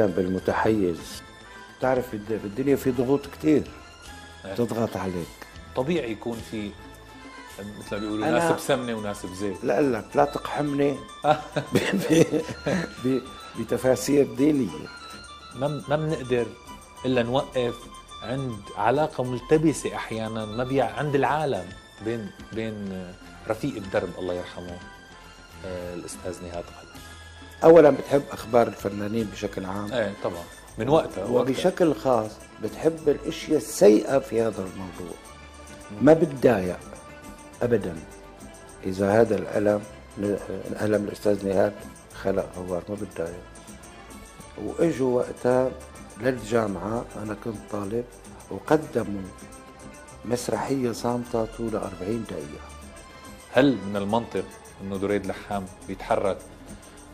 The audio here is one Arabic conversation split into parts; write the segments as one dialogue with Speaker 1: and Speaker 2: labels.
Speaker 1: أهلا بالمتحيز. تعرف بالد- بالدنيا في ضغوط كتير
Speaker 2: إيه.
Speaker 1: تضغط عليك.
Speaker 2: طبيعي يكون في مثل ما بيقولوا ناس بسمنة وناس بزيت.
Speaker 1: لا لك لا تقحمني. بتفاسير دينية.
Speaker 2: ما ما بنقدر إلا نوقف عند علاقة ملتبسة أحيانا ما بيع عند العالم بين بين رفيق الدرب الله يرحمه آه، الأستاذ نهاد قلب.
Speaker 1: اولا بتحب أخبار الفنانين بشكل عام.
Speaker 2: إيه طبعا. من وقتها
Speaker 1: وبشكل خاص بتحب الأشياء السيئة في هذا الموضوع. ما بتضايق ابدا. إذا هذا الألم الألم الأستاذ نهاد خلق هوار ما بتضايق. وإجوا وقتها للجامعة أنا كنت طالب وقدموا مسرحية صامتة طولها 40 دقيقة.
Speaker 2: هل من المنطق إنه دريد لحام بيتحرك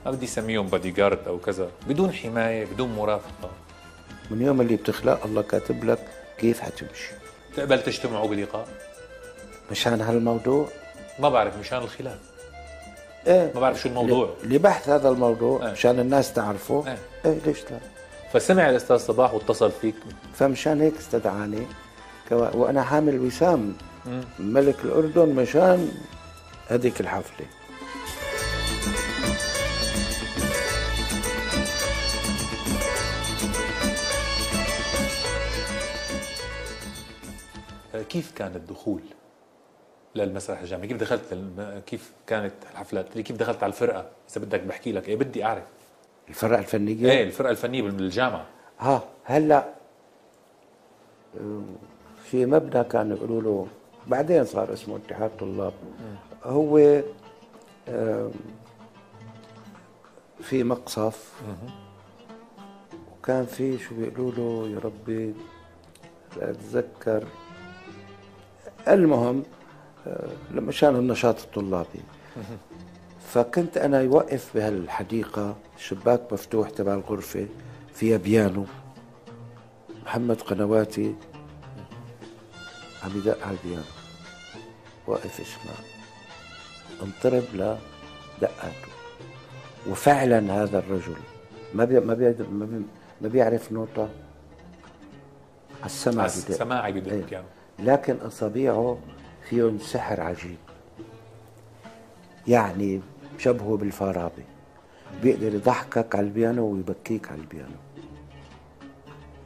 Speaker 2: ما بدي اسميهم بادي جارد أو كذا بدون حماية بدون مرافقة.
Speaker 1: من يوم اللي بتخلق الله كاتب لك كيف حتمشي.
Speaker 2: تقبل تجتمعوا بلقاء.
Speaker 1: مشان هالموضوع؟
Speaker 2: ما بعرف مشان الخلاف.
Speaker 1: إيه.
Speaker 2: ما بعرف شو الموضوع.
Speaker 1: لبحث هذا الموضوع
Speaker 2: إيه.
Speaker 1: مشان الناس تعرفه.
Speaker 2: إيه.
Speaker 1: إيه ليش لا؟
Speaker 2: فسمع الاستاذ صباح واتصل فيك.
Speaker 1: فمشان هيك استدعاني. كوا- وأنا حامل وسام ملك الأردن مشان هذيك
Speaker 2: الحفلة. كيف كان الدخول للمسرح الجامعي؟ كيف دخلت للم... كيف كانت الحفلات؟ اللي كيف دخلت على الفرقة؟ إذا بدك بحكي لك إيه بدي أعرف.
Speaker 1: الفرقة الفنية؟
Speaker 2: إيه الفرقة الفنية بالجامعة.
Speaker 1: ها هلأ أم، في مبنى كانوا يقولوا له بعدين صار اسمه اتحاد طلاب. هو في مقصف. وكان في شو بيقولوا له يا ربي لا أتذكر. المهم أه، لما شان النشاط الطلابي. فكنت أنا يوقف بهالحديقة شباك مفتوح تبع الغرفة فيها بيانو. محمد قنواتي. عم يدق على البيانو واقف اسمع. انطرب لدقاته وفعلا هذا الرجل ما بي ما بي ما, بي ما بيعرف نوطه على السمع
Speaker 2: على
Speaker 1: بدق
Speaker 2: السماعي بدق
Speaker 1: إيه.
Speaker 2: بيانو.
Speaker 1: لكن اصابيعه فيهم سحر عجيب. يعني شبهه بالفارابي. بيقدر يضحكك على البيانو ويبكيك على البيانو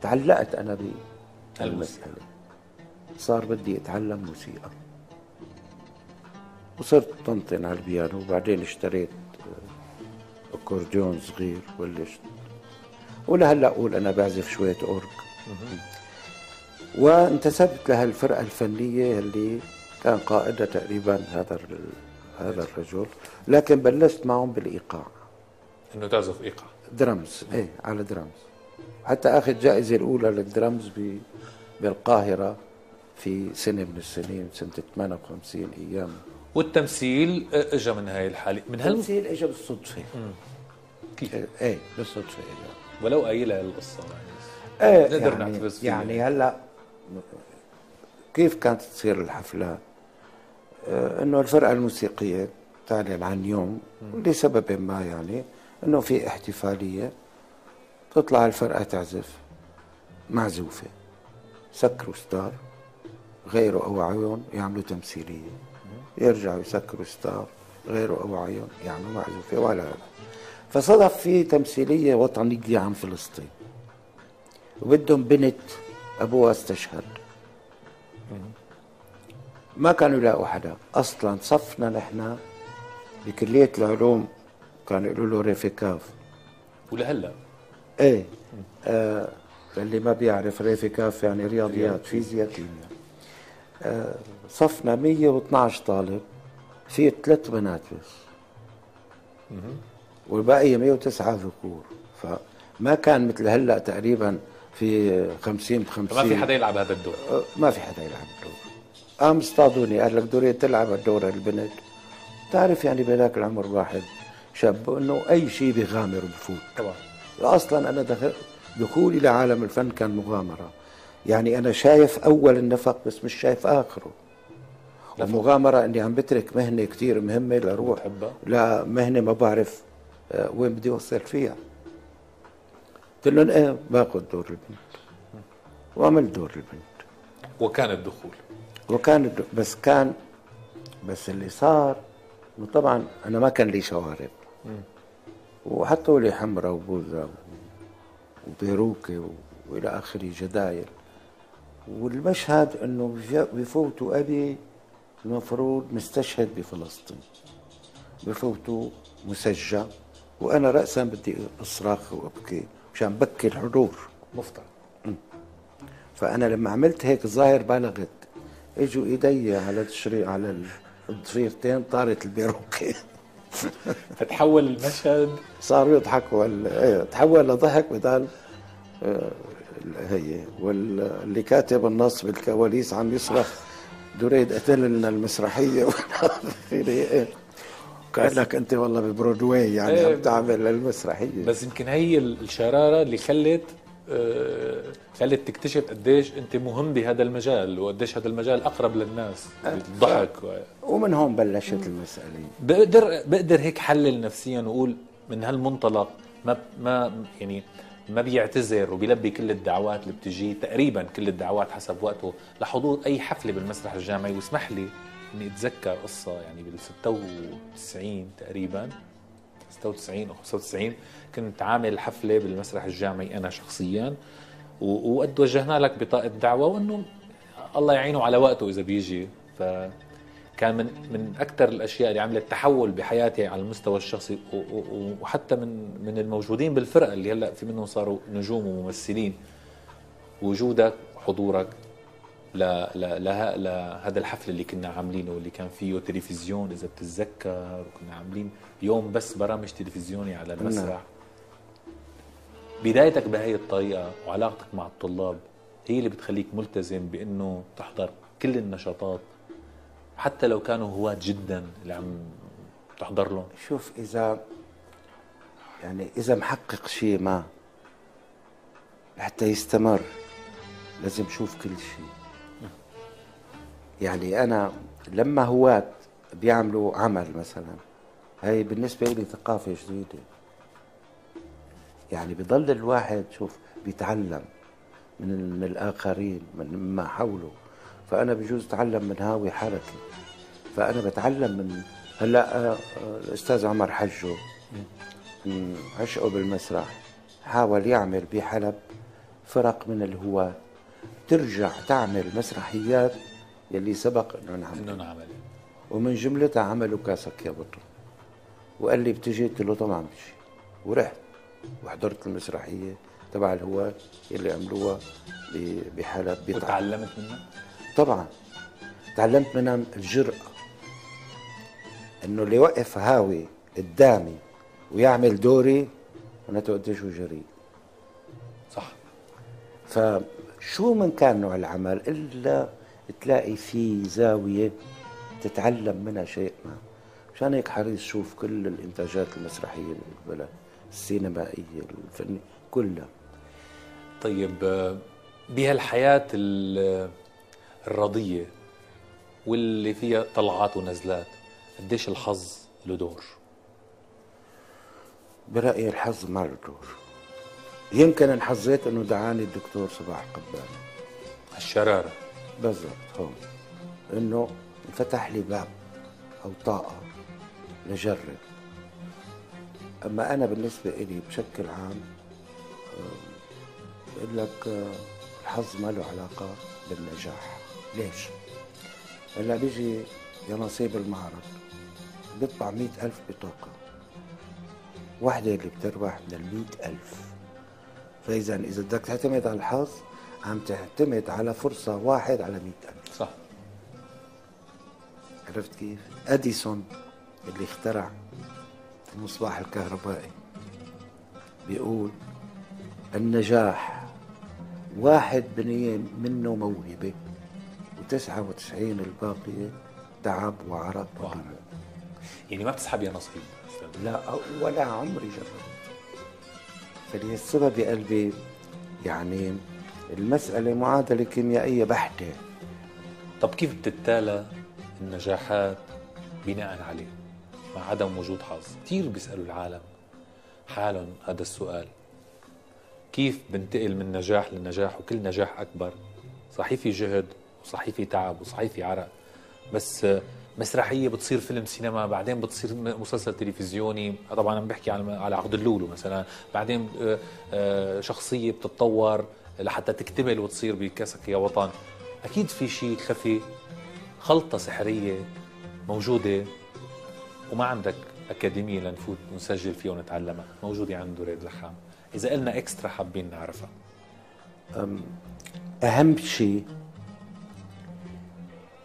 Speaker 1: تعلقت أنا بالمسألة. صار بدي أتعلم موسيقى. وصرت طنطن على البيانو. وبعدين اشتريت آه، أكورديون صغير بلشت. ولهلأ أقول أنا بعزف شوية أورج. وانتسبت لهالفرقه الفنية اللي كان قائدها تقريبا هذا هذا الرجل لكن بلشت معهم بالإيقاع.
Speaker 2: إنه تعزف إيقاع.
Speaker 1: درمز إيه على درمز. حتى اخذ جائزة الأولى للدرمز ب- بالقاهرة في سنة من السنين سنة 58 أيام.
Speaker 2: والتمثيل آه، اجى من هاي الحالة. من هل
Speaker 1: التمثيل اجى بالصدفة.
Speaker 2: كيف؟
Speaker 1: إيه بالصدفة اجى
Speaker 2: ولو قايلها القصة. يعني
Speaker 1: إيه
Speaker 2: نقدر
Speaker 1: يعني. يعني هلأ كيف كانت تصير الحفلات؟ آه إنه الفرقة الموسيقية تعلن عن يوم لسبب ما يعني إنه في احتفالية تطلع الفرقة تعزف معزوفه سكروا ستار غيروا أوعيهم يعملوا تمثيلية. يرجعوا يسكروا ستار غيروا أوعيهم يعملوا معزوفه ولا هذا فصدف في تمثيلية وطنية عن فلسطين. وبدهم بنت ابوها أستشهد. ما كانوا يلاقوا حدا. أصلا صفنا نحن بكلية العلوم كانوا يقولوا له ريفيكاف
Speaker 2: ولهلا؟
Speaker 1: إيه. آه اللي ما بيعرف ريفيكاف يعني رياضيات فيزياء كيمياء آه صفنا 112 طالب في ثلاث بنات بس. والباقي 109 ذكور. فما كان مثل هلأ تقريبا في 50 ب 50
Speaker 2: فما في حدا يلعب هذا الدور.
Speaker 1: أه، ما في حدا يلعب الدور. قام اصطادوني قال لك دوري تلعب الدور البنت تعرف يعني بهذاك العمر واحد شاب إنه أي شيء بيغامر وبفوت.
Speaker 2: طبعا
Speaker 1: أصلا أنا دخل دخولي لعالم الفن كان مغامرة. يعني أنا شايف أول النفق بس مش شايف آخره. ومغامرة إني عم بترك مهنة كتير مهمة لروح
Speaker 2: بتحبها؟
Speaker 1: لا مهنة ما بعرف آه، وين بدي أوصل فيها. قلت لهم إيه باخذ دور البنت. وعملت دور البنت.
Speaker 2: وكان الدخول.
Speaker 1: وكان الد- بس كان بس اللي صار طبعا أنا ما كان لي شوارب. وحطوا لي حمرة وبوزة وبيروكي و- وإلى آخره جدايل. والمشهد إنه بفوتوا أبي المفروض مستشهد بفلسطين. بفوتوا مسجى وأنا راسا بدي اصرخ وأبكي. مشان بكي الحضور.
Speaker 2: مفترض
Speaker 1: فأنا لما عملت هيك الظاهر بالغت إجوا إيدي على الشري على الضفيرتين طارت البيروكي
Speaker 2: فتحول المشهد.
Speaker 1: صاروا يضحكوا إيه تحول لضحك بدال آه، هي. واللي كاتب النص بالكواليس عم يصرخ دريد قتل لنا المسرحيه. كأنك أنت والله ببرودواي يعني
Speaker 2: إيه.
Speaker 1: عم تعمل المسرحيه
Speaker 2: بس يمكن هي الشرارة اللي خلت آه، خلت تكتشف قديش أنت مهم بهذا المجال وقديش هذا المجال أقرب للناس الضحك و...
Speaker 1: ومن هون بلشت المسألة.
Speaker 2: بقدر بقدر هيك حلل نفسيا وأقول من هالمنطلق ما ما يعني ما بيعتذر وبيلبي كل الدعوات اللي بتجي تقريبا كل الدعوات حسب وقته لحضور أي حفلة بالمسرح الجامعي. واسمح لي اني اتذكر قصة يعني بال 96 تقريبا 96 أو 95 كنت عامل حفلة بالمسرح الجامعي أنا شخصيا وقد وجهنا لك بطاقة دعوة وإنه الله يعينه على وقته إذا بيجي. ف كان من من أكثر الأشياء اللي عملت تحول بحياتي على المستوى الشخصي وحتى من من الموجودين بالفرقة اللي هلأ في منهم صاروا نجوم وممثلين. وجودك له- لهذا الحفل اللي كنا عاملينه واللي كان فيه تلفزيون إذا بتتذكر وكنا عاملين يوم بس برامج تلفزيوني على المسرح. بدايتك بهي الطريقة وعلاقتك مع الطلاب هي اللي بتخليك ملتزم بإنه تحضر كل النشاطات حتى لو كانوا هواة جدا اللي عم تحضر لهم.
Speaker 1: شوف إذا يعني إذا محقق شيء ما حتى يستمر لازم شوف كل شيء. يعني أنا لما هواة بيعملوا عمل مثلا هي بالنسبة لي ثقافة جديدة. يعني بضل الواحد شوف بيتعلم من من الآخرين من ما حوله. فأنا بجوز أتعلم من هاوي حركة. فأنا بتعلم من هلأ آه، آه، الاستاذ عمر حجو. عشقه بالمسرح. حاول يعمل بحلب فرق من الهواة ترجع تعمل مسرحيات يلي سبق إنه نعمل.
Speaker 2: إنه نعمل.
Speaker 1: ومن جملتها عملوا كاسك يا بطل. وقال لي بتجي قلت له طبعا بتجي. ورحت. وحضرت المسرحية تبع الهواة اللي عملوها بحلب بطعم
Speaker 2: وتعلمت منه
Speaker 1: طبعا. تعلمت منها الجرأة. إنه اللي يوقف هاوي قدامي ويعمل دوري معناته قديش هو جريء.
Speaker 2: صح.
Speaker 1: فشو من كان نوع العمل؟ إلا تلاقي في زاوية تتعلم منها شيء. ما مشان هيك حريص شوف كل الإنتاجات المسرحية البلد السينمائية الفنية كلها.
Speaker 2: طيب آه، بهالحياة ال- الرضية واللي فيها طلعات ونزلات قديش الحظ له دور؟
Speaker 1: برأيي الحظ ما له دور. يمكن انحظيت إنه دعاني الدكتور صباح قباني.
Speaker 2: الشرارة
Speaker 1: بالضبط هون. إنه انفتح لي باب أو طاقة لجرب. أما أنا بالنسبة إلي بشكل عام بقول لك آه، الحظ ما له علاقة بالنجاح. ليش؟ هلأ بيجي يا نصيب المعرض بيطبع مئة ألف بطاقة. واحدة اللي بتربح من المئة ألف. فإذا إذا بدك تعتمد على الحظ عم تعتمد على فرصة واحد على مئة ألف
Speaker 2: صح
Speaker 1: عرفت كيف؟ أديسون اللي اخترع المصباح الكهربائي بيقول النجاح واحد بالمية منه موهبة وتسعة وتسعين الباقية تعب وعرق
Speaker 2: وعرق. يعني ما بتسحب يا نصيب.
Speaker 1: لا ولا عمري جربت فلي السبب يا قلبي يعني المسألة معادلة كيميائية بحتة.
Speaker 2: طب كيف بتتالى النجاحات بناء عليه مع عدم وجود حظ كثير بيسألوا العالم حالهم هذا السؤال. كيف بنتقل من نجاح لنجاح وكل نجاح أكبر؟ صحيح في جهد وصحيح في تعب وصحيح في عرق بس مسرحية بتصير فيلم سينما بعدين بتصير مسلسل تلفزيوني. طبعا عم بحكي على على عقد اللولو مثلا. بعدين آه، آه، شخصية بتتطور. لحتى تكتمل وتصير بكاسك يا وطن. أكيد في شيء خفي خلطة سحرية موجودة. وما عندك أكاديمية لنفوت ونسجل فيها ونتعلمها. موجودة عند ريد لحام إذا قلنا إكسترا حابين نعرفها.
Speaker 1: أهم شيء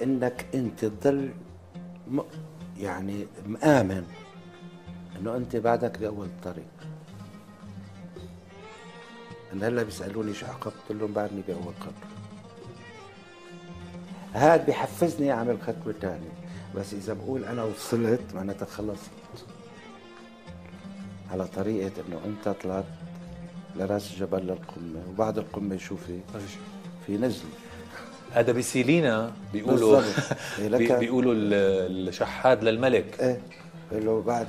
Speaker 1: إنك أنت تضل م... يعني مآمن. إنه أنت بعدك باول الطريق أنا هلا بيسألوني شو عقبت قلت لهم بعدني باول خطوه هذا بحفزني أعمل خطوة ثانية بس إذا بقول أنا وصلت معناتها خلصت. على طريقة إنه أنت طلعت لرأس الجبل للقمه وبعد القمة شو في؟ في نزله
Speaker 2: هذا بسيلينا بيقولوا. إيه بيقولوا الشحاد للملك.
Speaker 1: إيه بيقول له بعد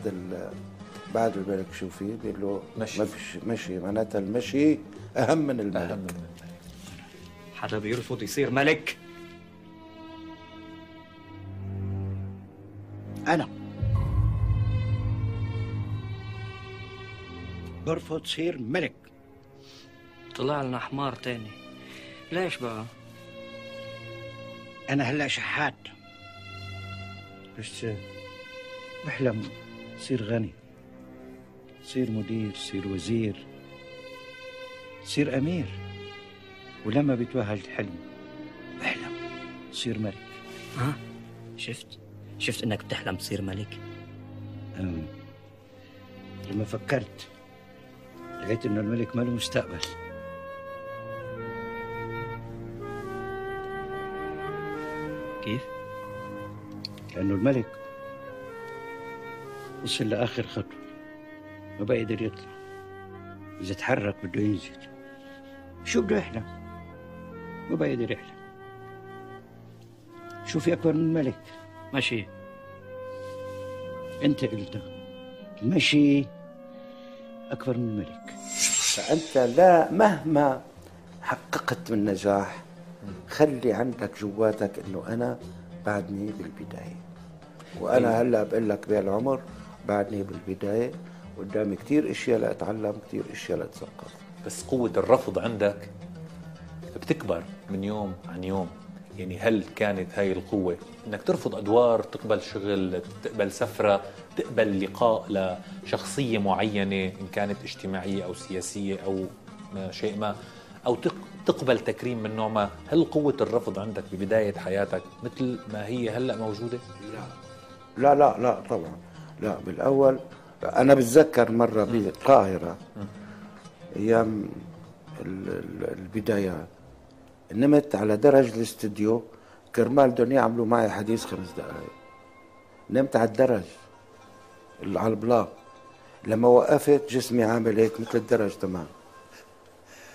Speaker 1: بعد الملك شو في؟ بيقول له مشي. مشي. معناتها المشي أهم من الملك. أهم من الملك.
Speaker 3: حدا بيرفض يصير ملك؟
Speaker 1: أنا. برفض صير ملك.
Speaker 3: طلع لنا حمار تاني. ليش بقى؟
Speaker 1: أنا هلا شحات. بس بحلم صير غني. صير مدير صير وزير صير أمير. ولما بيتوهج الحلم بحلم صير ملك.
Speaker 3: ها؟ شفت؟ شفت إنك بتحلم تصير ملك؟
Speaker 1: أم. لما فكرت لقيت إنه الملك ما له مستقبل.
Speaker 3: كيف؟
Speaker 1: لأنه الملك وصل لآخر خطوة. ما بقى يقدر يطلع. إذا تحرك بده ينزل. شو بده يحلم؟ ما بقى يقدر يحلم. شو في أكبر من الملك؟
Speaker 3: ماشي.
Speaker 1: أنت قلت. المشي أكبر من الملك فأنت لا مهما حققت من نجاح خلي عندك جواتك إنه أنا بعدني بالبداية. وأنا إيه. هلأ بقول لك بهالعمر بعدني بالبداية. قدامي كثير أشياء لأتعلم كثير أشياء لأتثقف.
Speaker 2: بس قوة الرفض عندك بتكبر من يوم عن يوم. يعني هل كانت هاي القوة إنك ترفض أدوار تقبل شغل تقبل سفرة تقبل لقاء لشخصية معينة إن كانت اجتماعية أو سياسية أو شيء ما أو تقبل تكريم من نوع ما. هل قوة الرفض عندك ببداية حياتك مثل ما هي هلأ موجودة؟
Speaker 1: لا. لا لا لا طبعا. لا بالأول أنا بتذكر مرة بالقاهرة أيام البدايات. نمت على درج الاستديو كرمال دون يعملوا معي حديث خمس دقائق نمت على الدرج على البلاط لما وقفت جسمي عامل هيك مثل الدرج تمام.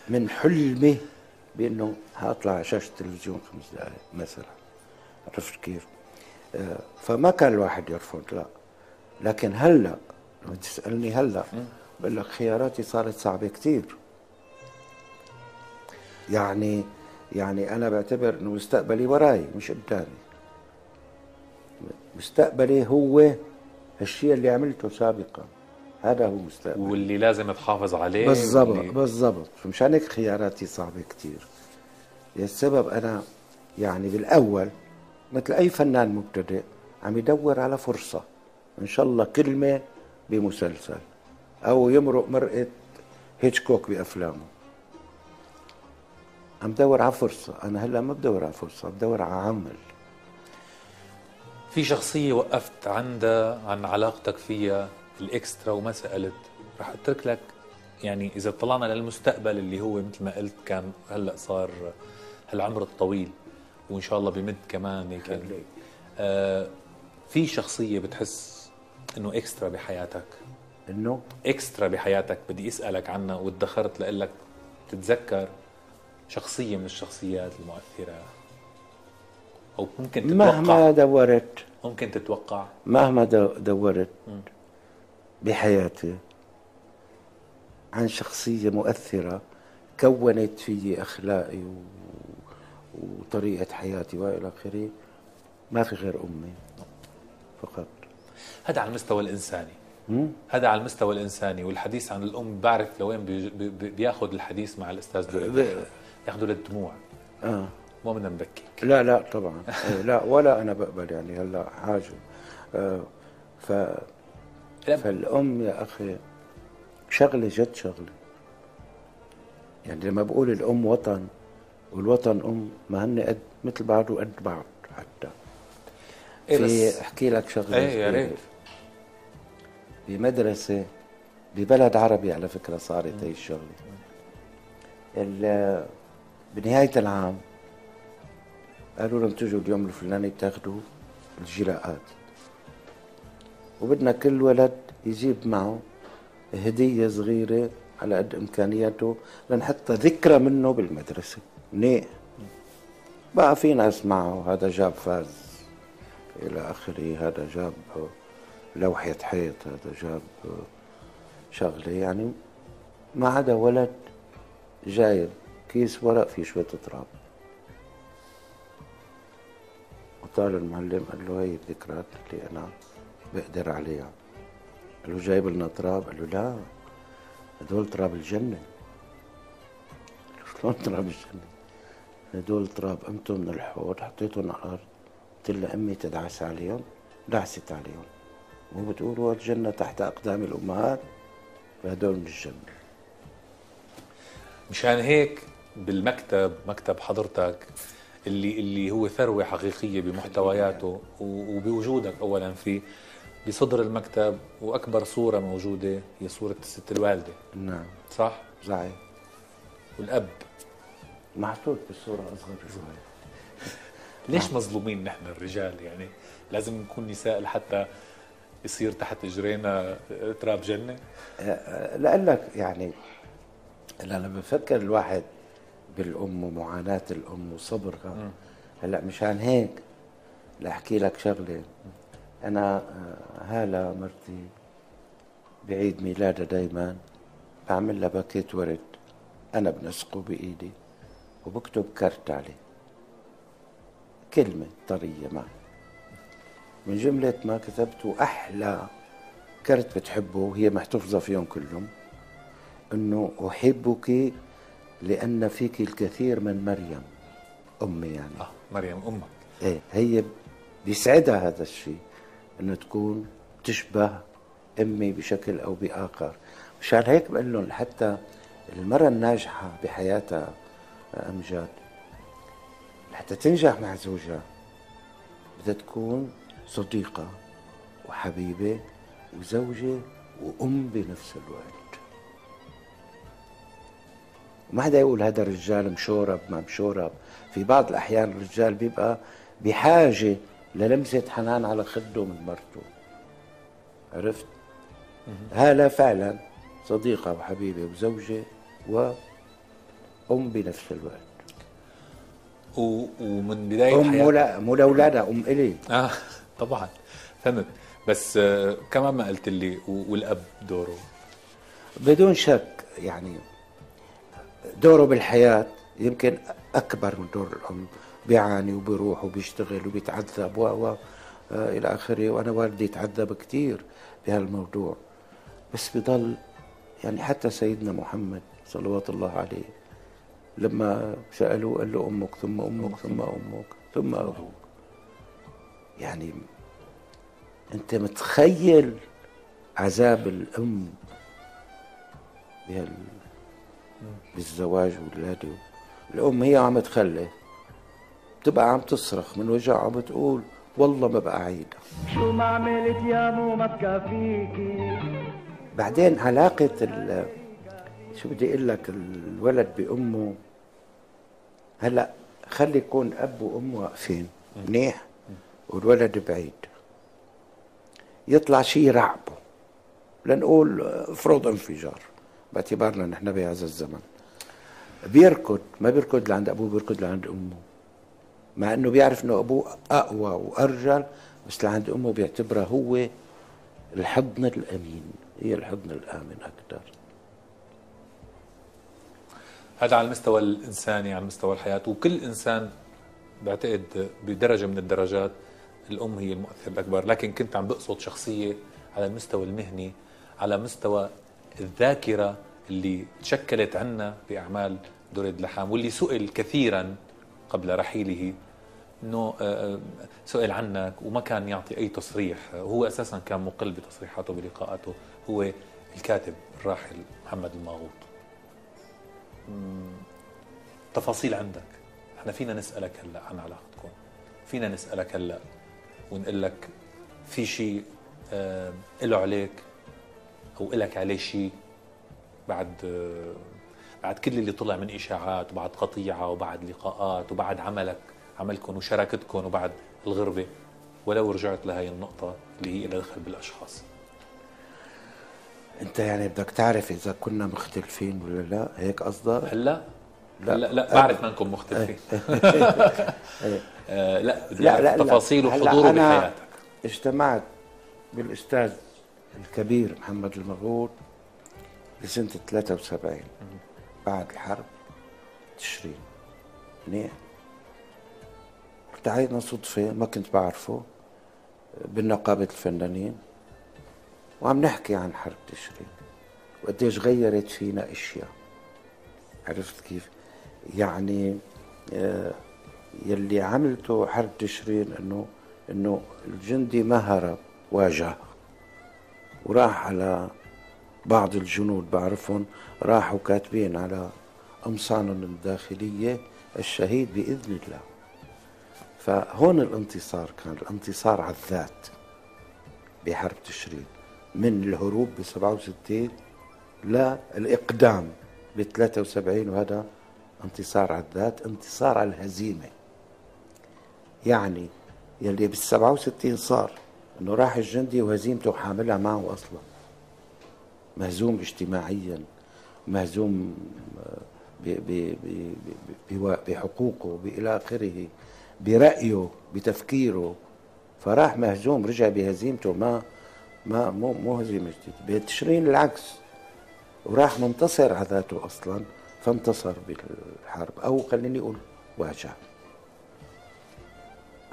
Speaker 1: من حلمي بإنه هاطلع على شاشة التلفزيون خمس دقائق مثلا. عرفت كيف؟ آه، فما كان الواحد يرفض لا. لكن هلأ تسألني هلا. بقول لك خياراتي صارت صعبة كثير يعني يعني أنا بعتبر إنه مستقبلي وراي مش قدامي. مستقبلي هو الشيء اللي عملته سابقا. هذا هو مستقبل
Speaker 2: واللي لازم تحافظ عليه
Speaker 1: بالضبط واللي... بالضبط. فمشان هيك خياراتي صعبة كثير السبب أنا يعني بالأول مثل أي فنان مبتدئ عم يدور على فرصة. إن شاء الله كلمة بمسلسل. أو يمرق مرقه هيتشكوك بأفلامه. عم بدور على فرصة. أنا هلأ ما بدور على فرصة بدور على عمل.
Speaker 2: في شخصية وقفت عندها عن علاقتك فيها الإكسترا وما سألت. رح أترك لك يعني إذا طلعنا للمستقبل اللي هو مثل ما قلت كان هلأ صار هالعمر الطويل وإن شاء الله بمد كمان هيك. آه في شخصية بتحس إنه إكسترا بحياتك.
Speaker 1: إنه؟
Speaker 2: إكسترا بحياتك بدي أسألك عنها وادخرت لك تتذكر شخصية من الشخصيات المؤثرة. أو ممكن تتوقع.
Speaker 1: مهما دورت.
Speaker 2: ممكن تتوقع.
Speaker 1: مهما دو- دورت بحياتي عن شخصية مؤثرة كونت في أخلاقي و... وطريقة حياتي وإلى آخره. ما في غير أمي. فقط.
Speaker 2: هذا على المستوى الإنساني.
Speaker 1: مم؟
Speaker 2: هذا على المستوى الإنساني والحديث عن الأم بعرف لوين بي بي بياخذ الحديث مع الأستاذ
Speaker 1: ب-
Speaker 2: دوري ياخذوا للدموع
Speaker 1: آه.
Speaker 2: مو بدنا نبكيك
Speaker 1: لا لا طبعا. إيه، لا ولا أنا بقبل يعني هلا حاجة. آه. ف... فالأم يا أخي شغلة جد شغلة. يعني لما بقول الأم وطن والوطن أم ما هن قد مثل بعض وقد بعض حتى.
Speaker 2: إيه
Speaker 1: في أحكي لك شغلة
Speaker 2: إيه يا. ريت.
Speaker 1: بمدرسة ببلد عربي على فكرة صارت هي الشغلة ال- بنهاية العام قالوا لهم تجوا اليوم الفلاني تاخذوا الجراءات وبدنا كل ولد يجيب معه هدية صغيرة على قد إمكانياته لنحط ذكرى منه بالمدرسة. منيح. بقى في ناس معه هذا جاب فاز. إلى آخره. هذا جاب لوحة حيط هذا جاب شغلة. يعني ما عدا ولد جايب كيس ورق فيه شوية تراب. وطال المعلم قال له هي الذكريات اللي أنا بقدر عليها. قال له جايب لنا تراب؟ قال له لا هدول تراب الجنة. شلون تراب الجنة؟ هدول تراب قمتوا من الحوض حطيتهم على الأرض. قلت لها أمي تدعس عليهم دعست عليهم مو بتقولوا الجنة تحت أقدام الأمهات فهدول من الجنة.
Speaker 2: مشان هيك بالمكتب مكتب حضرتك اللي اللي هو ثروة حقيقية بمحتوياته وبوجودك اولا فيه بصدر المكتب وأكبر صورة موجودة هي صورة الست الوالدة.
Speaker 1: نعم.
Speaker 2: صح؟
Speaker 1: صحيح.
Speaker 2: والأب.
Speaker 1: محطوط بالصورة أصغر شوي
Speaker 2: ليش مظلومين نحن الرجال؟ يعني لازم نكون نساء لحتى يصير تحت اجرينا تراب جنة؟
Speaker 1: لأقول لك يعني لما بفكر الواحد بالأم ومعاناة الأم وصبرها هلأ مشان هيك لأحكي لك شغلة. أنا آه، هالة مرتي بعيد ميلادها دايما بعمل لها باكيت ورد. أنا بنسقه بإيدي وبكتب كرت عليه. كلمة طرية معي من جملة ما كتبته أحلى كرت بتحبه وهي محتفظة فيهم كلهم إنه أحبك لأن فيك الكثير من مريم أمي يعني.
Speaker 2: آه مريم أمك.
Speaker 1: إيه هي بيسعدها هذا الشيء إنه تكون تشبه أمي بشكل أو بآخر. مشان هيك بقول لهم حتى المرأة الناجحة بحياتها أمجاد حتى تنجح مع زوجها. بدها تكون صديقة وحبيبة وزوجة وأم بنفس الوقت. وما حدا يقول هذا الرجال مشورب ما مشورب. في بعض الأحيان الرجال بيبقى بحاجة للمسة حنان على خده من مرته. عرفت؟ هالة فعلا صديقة وحبيبة وزوجة وأم بنفس الوقت.
Speaker 2: و... ومن بداية
Speaker 1: أم
Speaker 2: حياتك
Speaker 1: ولا مو لأولادها أم إلي.
Speaker 2: آه طبعا. فهمت بس آه كمان ما قلت لي والأب دوره؟
Speaker 1: بدون شك يعني دوره بالحياة يمكن أكبر من دور الأم. بيعاني وبيروح وبيشتغل وبيتعذب و و آه، إلى آخره. وأنا والدي تعذب كثير بهالموضوع. بس بضل يعني حتى سيدنا محمد صلوات الله عليه لما سألوه قال له أمك ثم أمك ثم أمك ثم أبوك. يعني أنت متخيل عذاب الأم بهال بالزواج والولاده الأم هي عم تخلف بتبقى عم تصرخ من وجع عم بتقول والله ما بقى عيدها
Speaker 4: شو ما عملت يا مو ما تكفيكي
Speaker 1: بعدين علاقة ال شو بدي أقول لك الولد بأمه هلأ خلي يكون أب وأم واقفين منيح؟ والولد بعيد. يطلع شيء يرعبه. لنقول افرض انفجار باعتبارنا نحن بهذا الزمن. بيركض ما بيركض لعند أبوه بيركض لعند أمه. مع إنه بيعرف إنه أبوه أقوى وأرجل بس لعند أمه بيعتبره هو الحضن الأمين هي الحضن الآمن أكثر
Speaker 2: هذا على المستوى الإنساني على مستوى الحياة. وكل إنسان بعتقد بدرجة من الدرجات الأم هي المؤثر الأكبر. لكن كنت عم بقصد شخصية على المستوى المهني على مستوى الذاكرة اللي تشكلت عنا بأعمال دريد لحام واللي سئل كثيرا قبل رحيله إنه آه، آه، سئل عنك وما كان يعطي أي تصريح. هو أساسا كان مقل بتصريحاته بلقاءاته هو الكاتب الراحل محمد الماغوط. تفاصيل عندك. إحنا فينا نسألك هلأ عن علاقتكم. فينا نسألك هلأ ونقول لك في شيء آه له عليك أو إلك عليه شيء بعد آه بعد كل اللي طلع من إشاعات وبعد قطيعة وبعد لقاءات وبعد عملك عملكم وشراكتكم وبعد الغربة. ولو رجعت لهي النقطة اللي هي لها دخل بالأشخاص.
Speaker 1: انت يعني بدك تعرف إذا كنا مختلفين ولا لا؟ هيك قصدك؟
Speaker 2: هلا؟
Speaker 1: لا.
Speaker 2: لا لا بعرف منكم مختلفين. آه، لا بدي
Speaker 1: لا لا لا.
Speaker 2: تفاصيل وحضوره بحياتك.
Speaker 1: اجتمعت بالأستاذ الكبير محمد المغول بسنة 73 بعد الحرب تشرين. منيح؟ التقينا صدفة ما كنت بعرفه بالنقابة الفنانين. وعم نحكي عن حرب تشرين وقديش غيرت فينا أشياء. عرفت كيف؟ يعني آه، يلي عملته حرب تشرين إنه إنه الجندي ما هرب واجه. وراح على بعض الجنود بعرفهم راحوا كاتبين على قمصانهم الداخلية الشهيد بإذن الله. فهون الانتصار كان الانتصار على الذات بحرب تشرين. من الهروب ب 67 للإقدام ب 73 وهذا انتصار على الذات انتصار على الهزيمة. يعني يلي بال 67 صار إنه راح الجندي وهزيمته حاملها معه أصلا. مهزوم اجتماعيا مهزوم آه، بحقوقه بإلى آخره برأيه بتفكيره. فراح مهزوم رجع بهزيمته ما ما مو مو هزيمة جديدة. بتشرين العكس. وراح منتصر على ذاته أصلا فانتصر بالحرب. أو خليني أقول واجه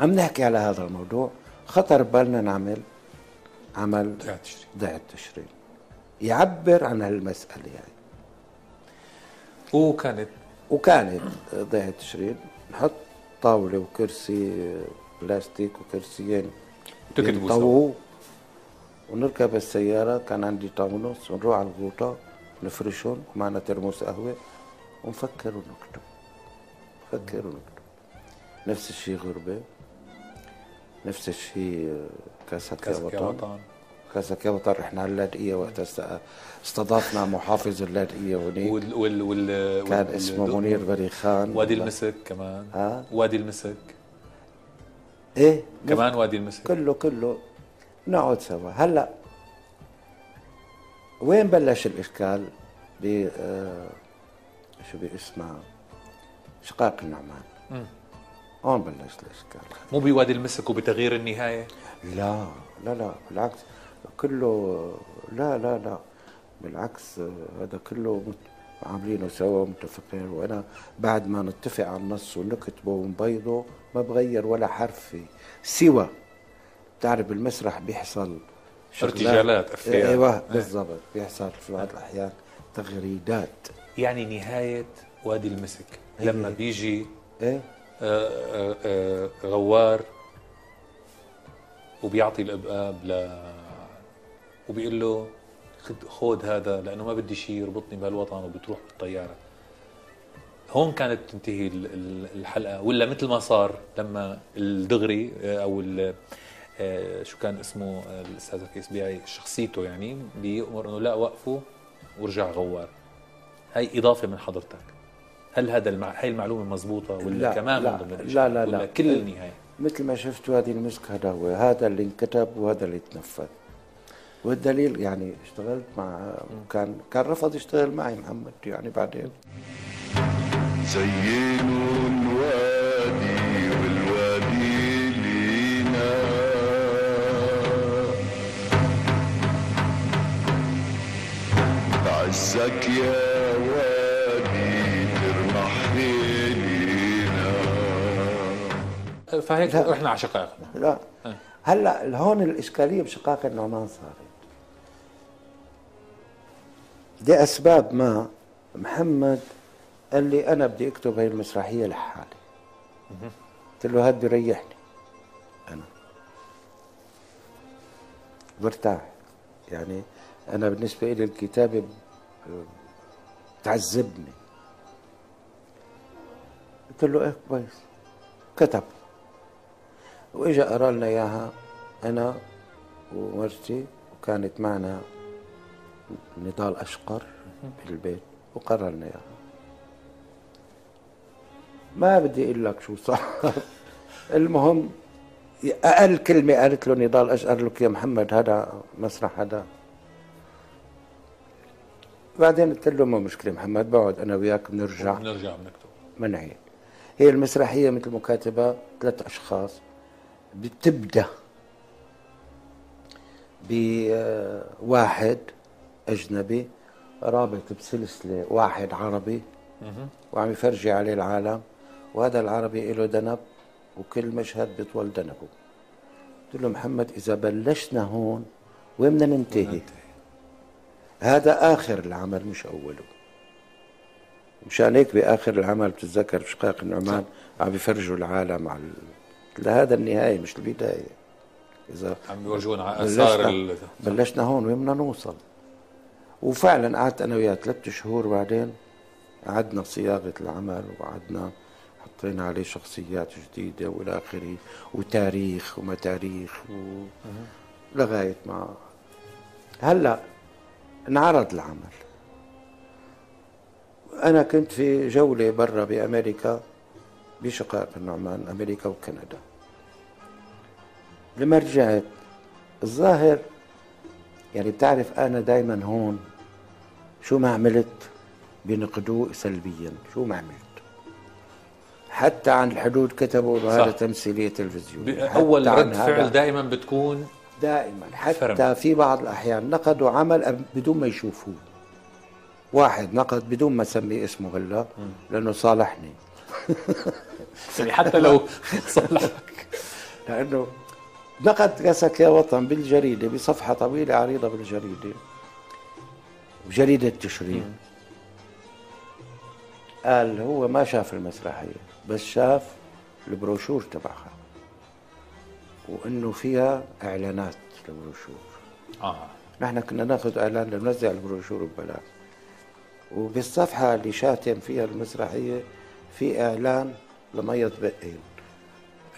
Speaker 1: عم نحكي على هذا الموضوع. خطر ببالنا نعمل عمل
Speaker 2: ضيعة تشرين.
Speaker 1: ضيعة تشرين. يعبر عن هالمسألة يعني.
Speaker 2: وكانت
Speaker 1: وكانت ضيعة تشرين. نحط طاولة وكرسي بلاستيك وكرسيين
Speaker 2: تكتبوا
Speaker 1: ونركب السيارة كان عندي Taunus ونروح على الغوطة نفرشهم ومعنا ترموس قهوة ونفكر ونكتب. نفكر ونكتب. نفس الشيء غربة. نفس الشيء كاسك يا
Speaker 2: كاسك يا
Speaker 1: وطن. كاسك يا وطن رحنا على اللاذقية وقت است- استضافنا محافظ اللاذقية هونيك.
Speaker 2: وال وال وال
Speaker 1: كان
Speaker 2: وال-
Speaker 1: اسمه
Speaker 2: وال-
Speaker 1: منير بري خان.
Speaker 2: وادي المسك كمان.
Speaker 1: ها؟
Speaker 2: وادي المسك.
Speaker 1: إيه؟
Speaker 2: كمان وادي المسك.
Speaker 1: كله كله. نقعد سوا. هلأ وين بلش الإشكال؟ ب آه، شو باسمها شقاق النعمان. هون بلش الإشكال.
Speaker 2: مو بوادي المسك وبتغيير النهاية؟
Speaker 1: لا لا لا بالعكس. كله لا لا لا بالعكس هذا كله عاملينه سوا متفقين وأنا بعد ما نتفق على النص ونكتبه ونبيضه ما بغير ولا حرف فيه. سوى. بتعرف بالمسرح بيحصل
Speaker 2: ارتجالات، أفيات. أيوه.
Speaker 1: بالضبط بيحصل في بعض الأحيان تغريدات
Speaker 2: يعني نهاية وادي المسك لما. بيجي
Speaker 1: إيه
Speaker 2: آه، آه، آه، غوار وبيعطي الابقاب ل وبيقول له خد- خود هذا لأنه ما بدي شيء يربطني بهالوطن وبتروح بالطيارة هون كانت تنتهي ال- ال- الحلقة ولا مثل ما صار لما الدغري أو شو كان اسمه آه، الأستاذ ركيس بيعي شخصيته يعني بيأمر إنه لا وقفوا ورجع غوار. هاي إضافة من حضرتك. هل هذا المع... هاي المعلومة مزبوطة ولا
Speaker 1: لا،
Speaker 2: كمان
Speaker 1: لا،
Speaker 2: من ضمن
Speaker 1: لا،؟ لا،
Speaker 2: ولا
Speaker 1: لا.
Speaker 2: كل النهاية؟
Speaker 1: مثل ما شفت وادي المسك هذا هو هذا اللي انكتب وهذا اللي تنفذ. والدليل يعني اشتغلت مع كان كان رفض يشتغل معي محمد يعني بعدين.
Speaker 5: زينوا عزك يا وادي ترمح ليلينا
Speaker 2: فهيك. رحنا على شقائقنا
Speaker 1: لا. هلا هون الإشكالية بشقاق النعمان صارت. لاسباب ما محمد قال لي أنا بدي أكتب هاي المسرحية لحالي. قلت له هاد بيريحني أنا. برتاح. يعني أنا بالنسبة لي الكتابة تعذبني. قلت له إيه كويس. كتب. وإجا قرأ لنا إياها أنا ومرتي وكانت معنا نضال أشقر بالبيت وقرأ لنا إياها. ما بدي أقول لك شو صار. المهم أقل كلمة قالت له نضال أشقر لك يا محمد هذا مسرح هذا بعدين قلت له ما مشكلة محمد بقعد أنا وياك بنرجع.
Speaker 2: بنرجع بنكتب.
Speaker 1: منعي هي؟ المسرحية مثل ما كاتبة ثلاث أشخاص بتبدأ بواحد أجنبي رابط بسلسلة واحد عربي. وعم يفرجي عليه العالم. وهذا العربي له دنب وكل مشهد بيطول دنبه. قلت له محمد إذا بلشنا هون وين بدنا ننتهي؟ هذا آخر العمل مش أوله. مشان هيك بآخر العمل بتتذكر بشقاق النعمان عم بيفرجوا العالم على ال- هذا النهاية مش البداية. إذا
Speaker 2: عم بيورجونا على آثار
Speaker 1: بلشنا. بلشنا هون وين بدنا نوصل. وفعلا قعدت أنا وياه ثلاث شهور بعدين قعدنا صياغة العمل وقعدنا حطينا عليه شخصيات جديدة وإلى آخره وتاريخ وما تاريخ و... لغاية ما هلأ انعرض العمل. أنا كنت في جولة برا بأمريكا بشقائق النعمان أمريكا وكندا. لما رجعت الظاهر يعني بتعرف أنا دايما هون شو ما عملت بينقدوه سلبيا. شو ما عملت. حتى عن الحدود كتبوا هذا. تمثيلية تلفزيون. عن
Speaker 2: رد فعل دائما بتكون
Speaker 1: دائما. حتى
Speaker 2: فرم.
Speaker 1: في بعض الأحيان نقدوا عمل بدون ما يشوفوه. واحد نقد بدون ما سمي اسمه هلا لأنه صالحني.
Speaker 2: حتى لو صلحك
Speaker 1: لأنه نقد كاسك يا وطن بالجريدة بصفحة طويلة عريضة بالجريدة. وجريدة تشرين قال هو ما شاف المسرحية بس شاف البروشور تبعها. وإنه فيها إعلانات البروشور
Speaker 2: آه.
Speaker 1: نحن كنا ناخذ إعلان لنوزع البروشور ببلاش. وبالصفحة اللي شاتم فيها المسرحية في إعلان لمية بقين.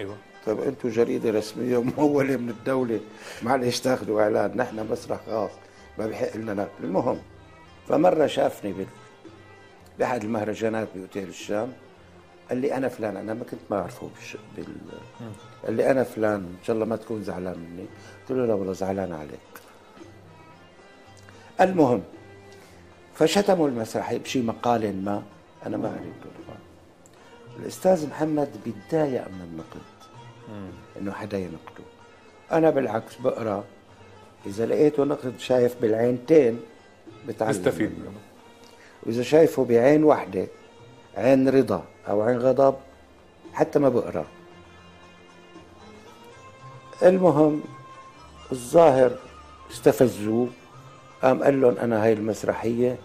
Speaker 2: أيوه.
Speaker 1: طيب أنتم جريدة رسمية وممولة من الدولة معلش تاخذوا إعلان. نحن مسرح خاص ما بحق لنا ناكل المهم فمرة شافني بال بأحد المهرجانات بأوتيل الشام. قال لي أنا فلان أنا ما كنت ما أعرفه. بال قال لي أنا فلان إن شاء الله ما تكون زعلان مني قلت له لا والله زعلان عليك المهم فشتموا المسرحي بشي مقال ما أنا ما قريته طبعا الأستاذ محمد بيتضايق من النقد إنه حدا ينقده أنا بالعكس بقرأ إذا لقيته نقد شايف بالعينتين بتعلم
Speaker 2: تستفيد
Speaker 1: منه.
Speaker 2: منه
Speaker 1: وإذا شايفه بعين واحدة عين رضا أو عين غضب حتى ما بقرأ. المهم الظاهر استفزوه قام قال لهم أنا هاي المسرحية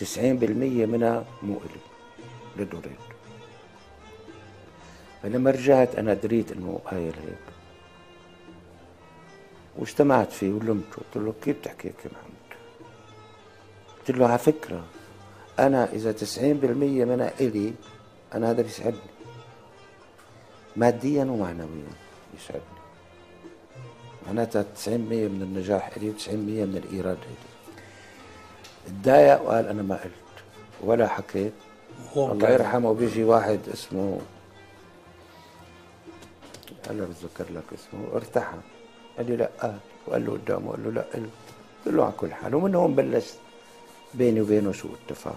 Speaker 1: 90% منها مو الي لدورين فلما رجعت أنا دريت إنه قايل هيك واجتمعت فيه ولمته قلت له كيف بتحكي هيك يا محمد قلت له على فكرة أنا إذا 90% منها إلي أنا هذا بيسعدني. ماديا ومعنويا بيسعدني. معناتها 90% من النجاح إلي و90% من الإيراد إلي. تضايق وقال أنا ما قلت ولا حكيت. الله يرحمه بيجي واحد اسمه هلا بتذكر لك اسمه ارتحى قال لي لا. قال وقال له قدامه قال له لا. قل قلت له على كل حال. ومن هون بلشت. بيني وبينه سوء التفاهم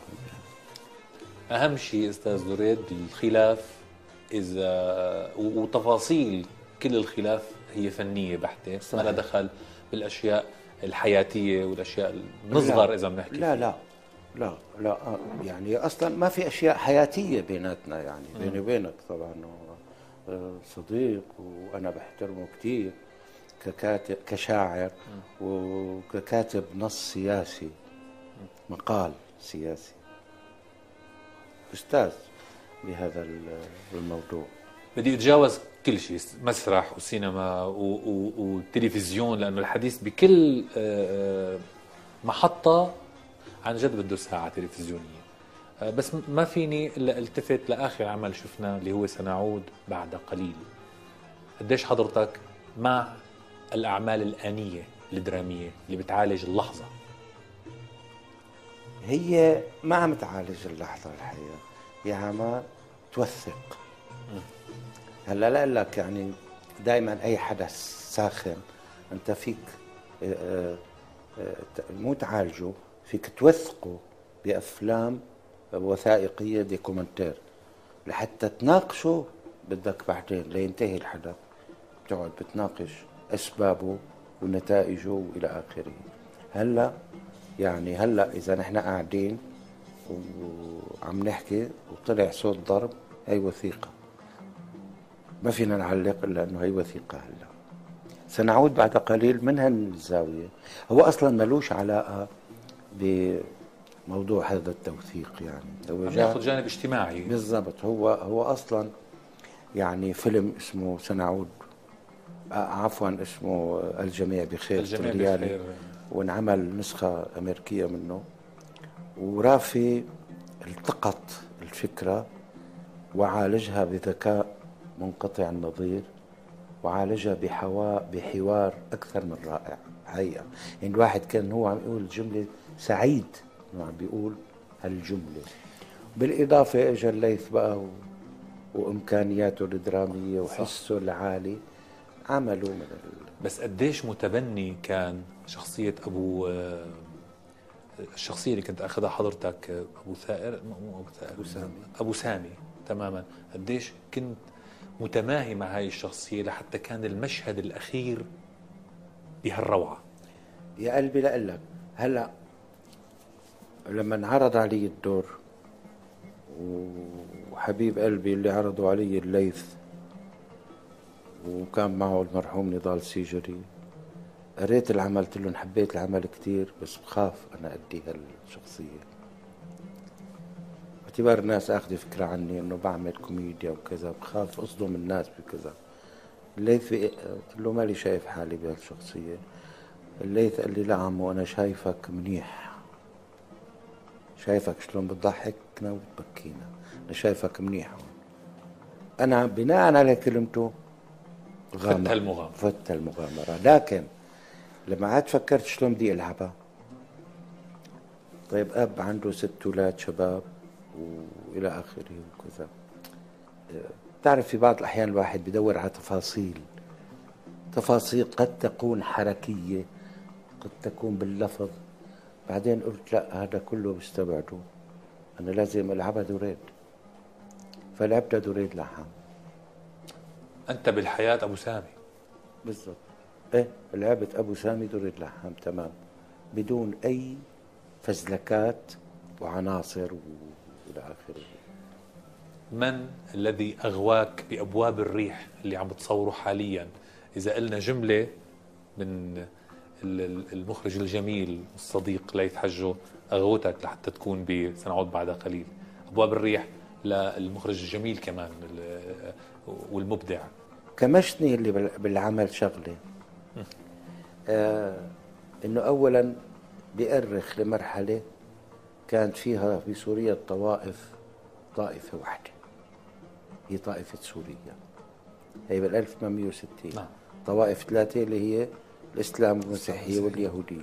Speaker 2: أهم شيء أستاذ دريد الخلاف إذا وتفاصيل كل الخلاف هي فنية بحتة. ما لها دخل بالأشياء الحياتية والأشياء النصغر إذا بنحكي
Speaker 1: لا لا. لا لا آه، يعني أصلا ما في أشياء حياتية بيناتنا يعني بيني وبينك طبعا. آه، صديق وأنا بحترمه كثير ككاتب كشاعر وككاتب نص سياسي. مقال سياسي. أستاذ بهذا ال- الموضوع.
Speaker 2: بدي أتجاوز كل شيء مسرح وسينما و- و- وتلفزيون لأنه الحديث بكل آه، آه، محطة عن جد بده ساعة تلفزيونية. آه، بس ما فيني إلا التفت لآخر عمل شفناه اللي هو سنعود بعد قليل. قديش حضرتك مع الأعمال الآنية الدرامية اللي بتعالج اللحظة؟
Speaker 1: هي ما عم تعالج اللحظة الحقيقة هي عم توثق. هلأ لا لك يعني دائما أي حدث ساخن أنت فيك آه، آه، مو تعالجه فيك توثقه بأفلام وثائقية ديكومنتير لحتى تناقشه بدك بعدين لينتهي الحدث بتقعد بتناقش أسبابه ونتائجه وإلى آخره. هلأ يعني هلأ إذا نحن قاعدين وعم نحكي وطلع صوت ضرب هي وثيقة. ما فينا نعلق إلا إنه هي وثيقة هلأ. سنعود بعد قليل من هالزاوية. هو أصلا ملوش علاقة بموضوع هذا التوثيق يعني. هو
Speaker 2: ياخذ جانب اجتماعي.
Speaker 1: بالضبط. هو هو أصلا يعني فيلم اسمه سنعود آه، عفوا اسمه الجميع بخير
Speaker 2: الجميع. بخير.
Speaker 1: وانعمل نسخة أمريكية منه. ورافي التقط الفكرة وعالجها بذكاء منقطع النظير وعالجها بحوا بحوار أكثر من رائع. حقيقة يعني الواحد كان هو عم يقول جملة سعيد إنه عم بيقول هالجملة. بالإضافة إجا الليث بقى و... وإمكانياته الدرامية وحسه العالي. عملوا من.
Speaker 2: بس قديش متبني كان شخصية أبو الشخصية اللي كنت أخذها حضرتك أبو ثائر؟ مو أبو ثائر.
Speaker 1: أبو سامي.
Speaker 2: أبو سامي تماما. قديش كنت متماهي مع هاي الشخصية لحتى كان المشهد الأخير بهالروعة؟
Speaker 1: يا قلبي لك هلأ لما انعرض علي الدور وحبيب قلبي اللي عرضوا علي الليث وكان معه المرحوم نضال سيجري. قريت العمل قلت لهم حبيت العمل كتير بس بخاف أنا أدي هالشخصية. باعتبار الناس آخذ فكرة عني إنه بعمل كوميديا وكذا بخاف أصدم الناس بكذا. الليث قلت له مالي شايف حالي بهالشخصية. الليث قال لي لا عمو أنا شايفك منيح. شايفك شلون بتضحكنا وبتبكينا أنا شايفك منيح أنا بناء على كلمته
Speaker 2: فت هالمغامرة.
Speaker 1: فت المغامرة. لكن لما قعدت فكرت شلون بدي ألعبها؟ طيب أب عنده ست أولاد شباب وإلى آخره وكذا. تعرف في بعض الأحيان الواحد بدور على تفاصيل. تفاصيل قد تكون حركية قد تكون باللفظ. بعدين قلت لا هذا كله بستبعده أنا لازم ألعبها دورين. فلعبتها دورين لحام.
Speaker 2: أنت بالحياة أبو سامي.
Speaker 1: بالضبط. إيه لعبت أبو سامي دورين لحام تمام. بدون أي فزلكات وعناصر وإلى آخره.
Speaker 2: من الذي أغواك بأبواب الريح اللي عم بتصوره حاليا؟ إذا قلنا جملة من ال- ال- المخرج الجميل الصديق ليث حجو أغوتك لحتى تكون بسنعود بعد قليل. أبواب الريح للمخرج الجميل كمان والمبدع.
Speaker 1: كمشني اللي بال- بالعمل شغلة. آه إنه اولا بيأرخ لمرحلة كانت فيها في سوريا الطوائف طائفة واحدة. هي طائفة سوريا هي بال 1860
Speaker 2: نعم.
Speaker 1: طوائف ثلاثة اللي هي الإسلام والمسيحية واليهودية.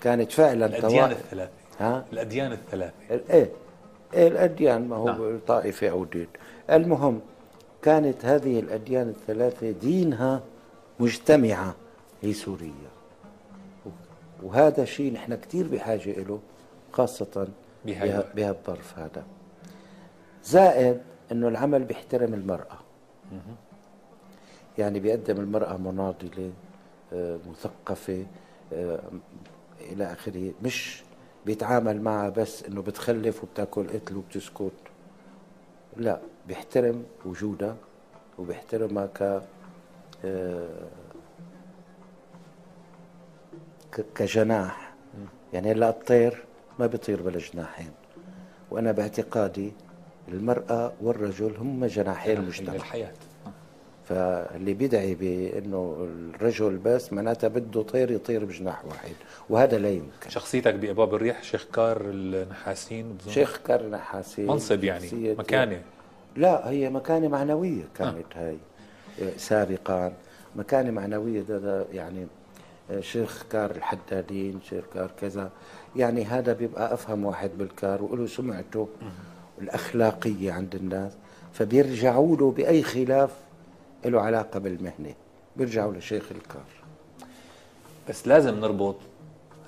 Speaker 1: كانت فعلا
Speaker 2: الأديان
Speaker 1: طوائف.
Speaker 2: الثلاثة.
Speaker 1: ها؟
Speaker 2: الأديان الثلاثة.
Speaker 1: إيه. إيه الأديان ما هو.
Speaker 2: نعم.
Speaker 1: طائفة أو دين. المهم كانت هذه الأديان الثلاثة دينها مجتمعة هي سوريا. وهذا شيء نحن كثير بحاجة له
Speaker 2: الوقت.
Speaker 1: بهالظرف هذا. زائد إنه العمل بيحترم المرأة. يعني بيقدم المرأة مناضلة آه، مثقفة آه، إلى آخره. مش بيتعامل معها بس إنه بتخلف وبتاكل قتل وبتسكت. لا بيحترم وجودها وبيحترمها ك آه، كجناح. يعني هلا الطير ما بيطير بلا جناحين. وأنا باعتقادي المرأة والرجل هم جناحين المجتمع
Speaker 2: الحياة.
Speaker 1: فاللي بيدعي بأنه الرجل بس معناتها بده طير يطير بجناح واحد وهذا لا يمكن.
Speaker 2: شخصيتك بأبواب الريح شيخ كار النحاسين
Speaker 1: شيخ كرنا حاسين
Speaker 2: منصب يعني مكانة.
Speaker 1: لا هي مكانة معنوية كانت هاي آه، سابقا. مكانة معنوية ده, ده يعني آه، شيخ كار الحدادين شيخ كار كذا. يعني هذا بيبقى أفهم واحد بالكار وله سمعته الأخلاقية عند الناس فبيرجعوا له بأي خلاف له علاقة بالمهنة. بيرجعوا لشيخ الكار
Speaker 2: بس لازم نربط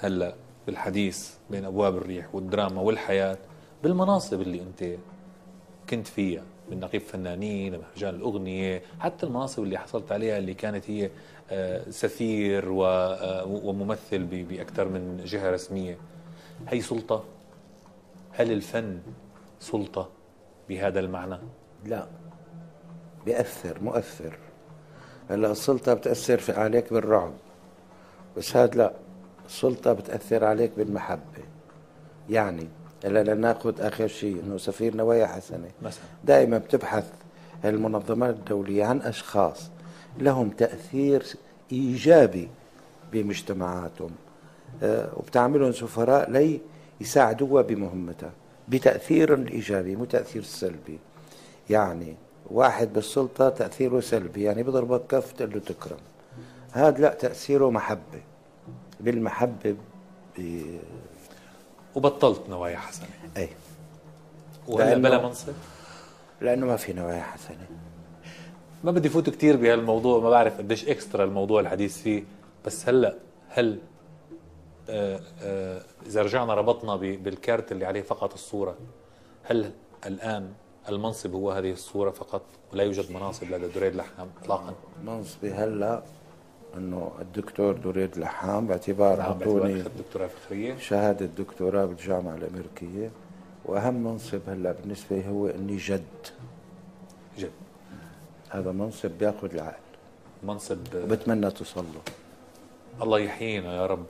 Speaker 2: هلا بالحديث بين أبواب الريح والدراما والحياة بالمناصب اللي أنت كنت فيها من نقيب فنانين مهرجان الأغنية حتى المناصب اللي حصلت عليها اللي كانت هي آه، سفير آه، وممثل بأكثر من جهة رسمية. هي سلطة؟ هل الفن سلطة بهذا المعنى؟
Speaker 1: لا. بيأثر مؤثر. هلأ السلطة بتأثر في عليك بالرعب. بس هاد لا السلطة بتأثر عليك بالمحبة. يعني هلأ لناخذ آخر شيء إنه سفير نوايا حسنة؟
Speaker 2: مثلا
Speaker 1: دائما بتبحث المنظمات الدولية عن أشخاص لهم تأثير إيجابي بمجتمعاتهم. آه، وبتعملهم سفراء لي يساعدوها بمهمتها بتأثير الإيجابي مو تأثير سلبي يعني واحد بالسلطة تأثيره سلبي يعني بضربك كف تقول له تكرم. هذا لا تأثيره محبة. بالمحبة ب...
Speaker 2: وبطلت نوايا حسنة.
Speaker 1: أي.
Speaker 2: وهلا بلا منصب؟
Speaker 1: لأنه ما في نوايا حسنة.
Speaker 2: ما بدي فوت كتير بهالموضوع ما بعرف قديش اكسترا الموضوع الحديث فيه بس هلا هل آه آه إذا رجعنا ربطنا بالكارت اللي عليه فقط الصورة هل الآن المنصب هو هذه الصورة فقط ولا يوجد مناصب لدى دريد لحام اطلاقا.
Speaker 1: منصبي هلأ إنه الدكتور دريد لحام باعتبار اعطوني
Speaker 2: دكتوراه فخريه
Speaker 1: شهادة دكتوراه بالجامعة الأمريكية. وأهم منصب هلأ بالنسبة لي هو إني جد.
Speaker 2: جد.
Speaker 1: هذا منصب بيأخذ العقل.
Speaker 2: منصب
Speaker 1: وبتمنى توصل له
Speaker 2: الله يحيينا يا رب.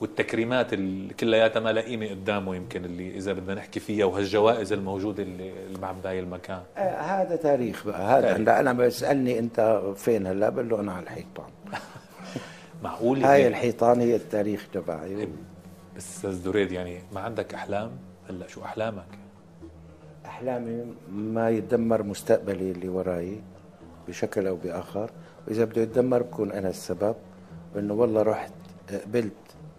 Speaker 2: والتكريمات اللي كلياتها ما لها قيمة قدامه يمكن اللي إذا بدنا نحكي فيها وهالجوائز الموجودة اللي اللي معهم بهاي المكان.
Speaker 1: آه هذا تاريخ بقى هذا. هلا أنا بسألني أنت فين هلا؟ بقول له أنا على الحيطان.
Speaker 2: معقول
Speaker 1: هاي
Speaker 2: يعني؟
Speaker 1: الحيطان هي التاريخ تبعي.
Speaker 2: بس أستاذ دريد يعني ما عندك أحلام؟ هلا شو أحلامك؟
Speaker 1: أحلامي ما يتدمر مستقبلي اللي وراي بشكل أو بآخر. وإذا بده يتدمر بكون أنا السبب وإنه والله رحت قبلت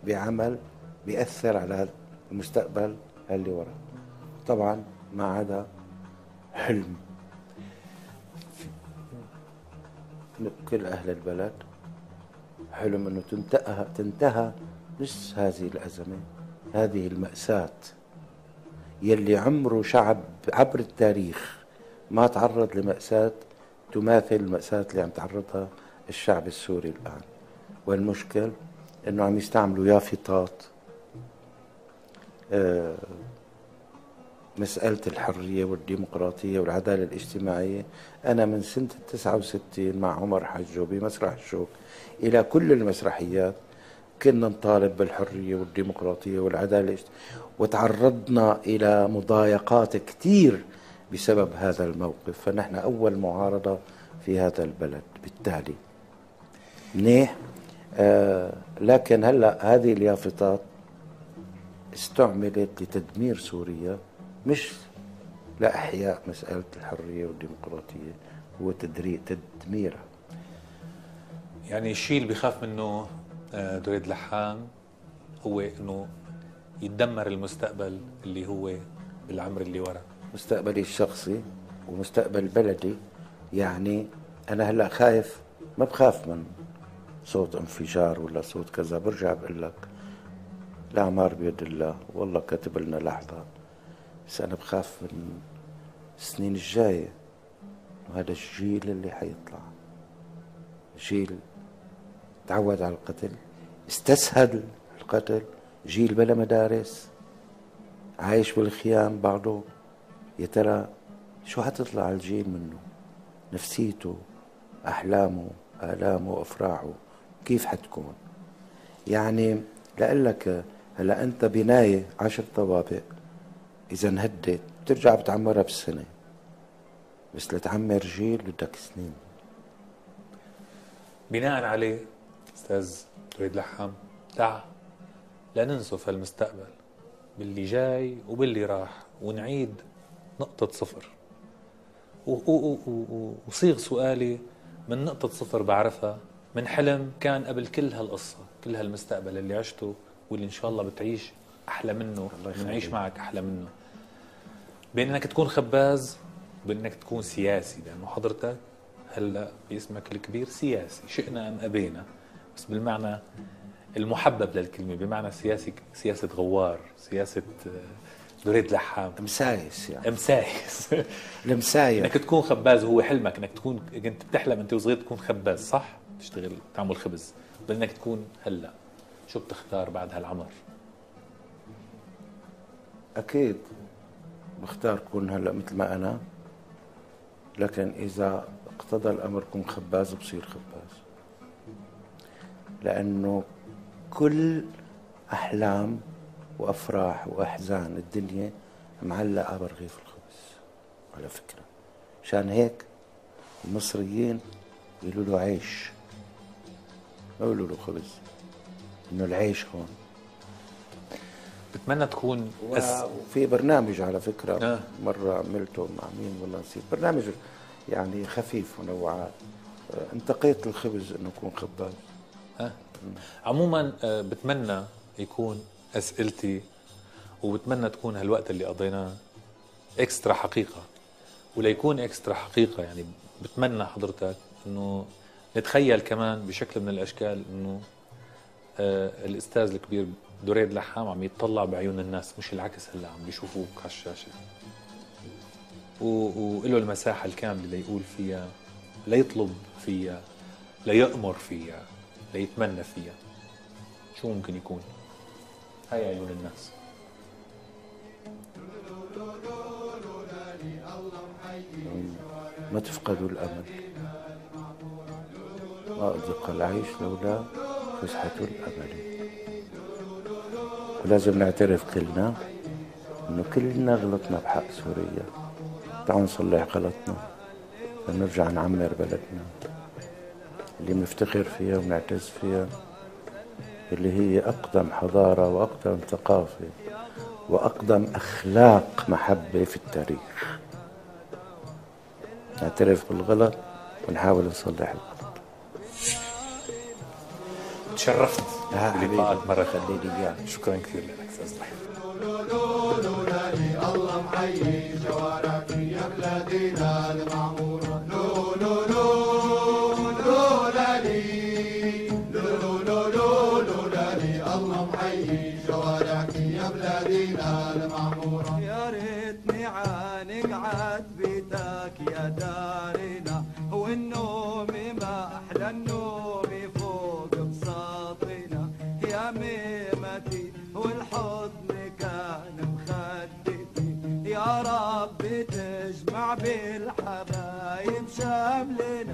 Speaker 1: بعمل بيأثر على المستقبل اللي ورا. طبعا ما عدا حلم. كل أهل البلد حلم إنه تنتهى تنتهى مش هذه الأزمة هذه المأساة. يلي عمره شعب عبر التاريخ ما تعرض لمأساة تماثل المأساة اللي عم تعرضها الشعب السوري الآن. والمشكل أنه عم يستعملوا يافطات آه، مسألة الحرية والديمقراطية والعدالة الاجتماعية. أنا من سنة التسعة وستين مع عمر حجو بمسرح الشوك إلى كل المسرحيات كنا نطالب بالحرية والديمقراطية والعدالة الاجتماعية وتعرضنا إلى مضايقات كثير بسبب هذا الموقف. فنحن أول معارضة في هذا البلد. بالتالي منيح؟ لكن هلا هذه اليافطات استعملت لتدمير سوريا مش لإحياء مسألة الحرية والديمقراطية هو تدري تدميرها.
Speaker 2: يعني الشيء اللي بخاف منه آه، دريد لحام هو إنه يتدمر المستقبل اللي هو بالعمر اللي ورا.
Speaker 1: مستقبلي الشخصي ومستقبل بلدي يعني أنا هلا خايف ما بخاف من صوت انفجار ولا صوت كذا برجع بقول لك الأعمار بيد الله والله كاتب لنا لحظة. بس أنا بخاف من السنين الجاية وهذا الجيل اللي حيطلع. جيل تعود على القتل استسهل القتل جيل بلا مدارس عايش بالخيام بعضه. يا ترى شو حتطلع الجيل منه؟ نفسيته أحلامه آلامه وأفراحه كيف حتكون؟ يعني لك هلأ أنت بناية عشر طوابق إذا انهدت بترجع بتعمرها بالسنة بس لتعمر جيل بدك سنين.
Speaker 2: بناء عليه أستاذ تريد لحام دع لا ننسف المستقبل باللي جاي وباللي راح ونعيد نقطة صفر. وصيغ سؤالي من نقطة صفر بعرفها من حلم كان قبل كل هالقصة كل هالمستقبل اللي عشته واللي إن شاء الله بتعيش أحلى منه بنعيش معك أحلى منه. بين إنك تكون خباز وبين إنك تكون سياسي لأنه حضرتك هلأ باسمك الكبير سياسي شئنا أم أبينا. بس بالمعنى المحبب للكلمة بمعنى سياسي سياسة غوار سياسة دريد لحام.
Speaker 1: مسايس يعني.
Speaker 2: مسايس
Speaker 1: المسايس
Speaker 2: إنك تكون خباز هو حلمك إنك تكون كنت بتحلم أنت وصغير تكون خباز صح؟ تشتغل تعمل خبز. بدك تكون هلأ. شو بتختار بعد هالعمر؟
Speaker 1: أكيد بختار كون هلأ مثل ما أنا لكن إذا اقتضى الأمر كون خباز بصير خباز. لأنه كل أحلام وأفراح وأحزان الدنيا معلقة برغيف الخبز على فكرة. مشان هيك المصريين يقولوا له عيش. ما يقولوا له خبز. إنه العيش هون.
Speaker 2: بتمنى تكون
Speaker 1: وفي برنامج على فكرة
Speaker 2: آه.
Speaker 1: مرة عملته مع مين والله نسيت. برنامج يعني خفيف ونوعات انتقيت الخبز إنه يكون خباز.
Speaker 2: آه. عموما آه، بتمنى يكون أسئلتي وبتمنى تكون هالوقت اللي قضيناه اكسترا حقيقة. وليكون اكسترا حقيقة يعني بتمنى حضرتك إنه نتخيل كمان بشكل من الأشكال إنه آه الأستاذ الكبير دريد لحام عم يتطلع بعيون الناس مش العكس هلا عم بيشوفوك على الشاشه وله المساحة الكاملة ليقول فيها ليطلب فيها ليأمر فيها ليتمنى فيها. شو ممكن يكون؟ هاي عيون الناس.
Speaker 1: ما تفقدوا الأمل. أضيق العيش لولا فسحة الأمل. ولازم نعترف كلنا إنه كلنا غلطنا بحق سوريا. تعالوا نصلح غلطنا ونرجع نعمر بلدنا. اللي بنفتخر فيها ونعتز فيها اللي هي أقدم حضارة وأقدم ثقافة وأقدم أخلاق محبة في التاريخ. نعترف بالغلط ونحاول نصلح الغلط
Speaker 2: تشرفت
Speaker 1: بلقائك مرة خليني إياك
Speaker 2: شكرا كثير لك أستاذ
Speaker 5: الله محيي بلادنا المعمورة
Speaker 4: بالحبايب